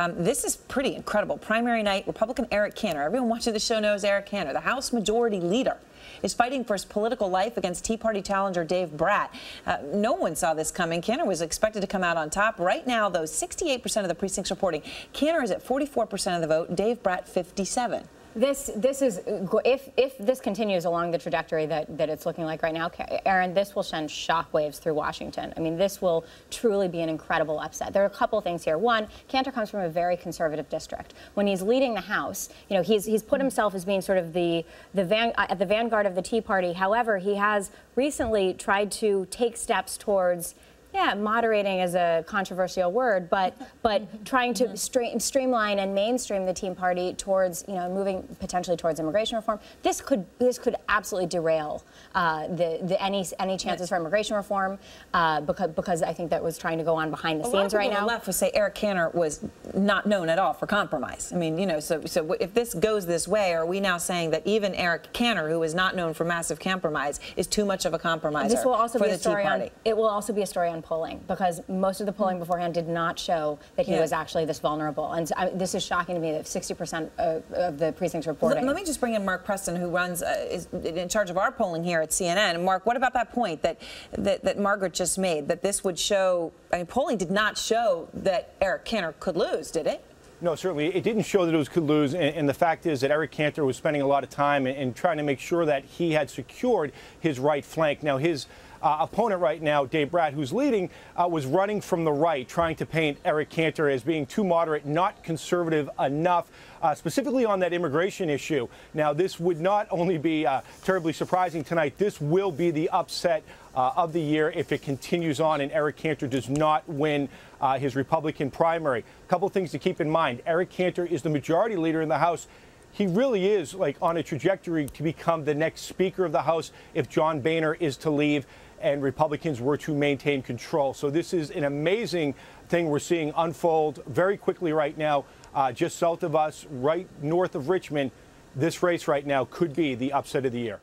Um, this is pretty incredible. Primary night, Republican Eric Cantor. Everyone watching the show knows Eric Cantor, the House Majority Leader, is fighting for his political life against Tea Party challenger Dave Brat. Uh, no one saw this coming. Cantor was expected to come out on top. Right now, though, 68% of the precincts reporting. Cantor is at 44% of the vote. Dave Brat, 57. This this is if if this continues along the trajectory that, that it's looking like right now, Erin, this will send shockwaves through Washington. I mean, this will truly be an incredible upset. There are a couple things here. One, Cantor comes from a very conservative district. When he's leading the House, you know, he's he's put himself as being sort of the the van, uh, at the vanguard of the Tea Party. However, he has recently tried to take steps towards yeah, moderating is a controversial word, but but trying to stream, streamline and mainstream the Tea Party towards you know moving potentially towards immigration reform. This could this could absolutely derail uh, the, the any any chances for immigration reform uh, because because I think that was trying to go on behind the a scenes right now. left would say Eric Cantor was not known at all for compromise. I mean, you know, so so if this goes this way, are we now saying that even Eric Cantor, who is not known for massive compromise, is too much of a compromiser this will also for be the a story? On, it will also be a story on polling because most of the polling beforehand did not show that he yeah. was actually this vulnerable. And I, this is shocking to me that 60% of, of, the precincts reporting. Let, let, me just bring in Mark Preston, who runs uh, is in charge of our polling here at CNN. Mark, what about that point that, that that Margaret just made? That this would show. I mean, polling did not show that Eric Cantor could lose, did it? No, certainly. It didn't show that it was could lose. And, and, the fact is that Eric Cantor was spending a lot of time in, in trying to make sure that he had secured his right flank. Now, his uh, opponent right now, Dave Brat, who's leading, uh, was running from the right, trying to paint Eric Cantor as being too moderate, not conservative enough, uh, specifically on that immigration issue. Now, this would not only be uh, terribly surprising tonight, this will be the upset uh, of the year if it continues on and Eric Cantor does not win uh, his Republican primary. A couple things to keep in mind. Eric Cantor is the majority leader in the House he really is like on a trajectory to become the next Speaker of the House if John Boehner is to leave and Republicans were to maintain control. So this is an amazing thing we're seeing unfold very quickly right now, uh, just south of us, right north of Richmond. This race right now could be the upset of the year.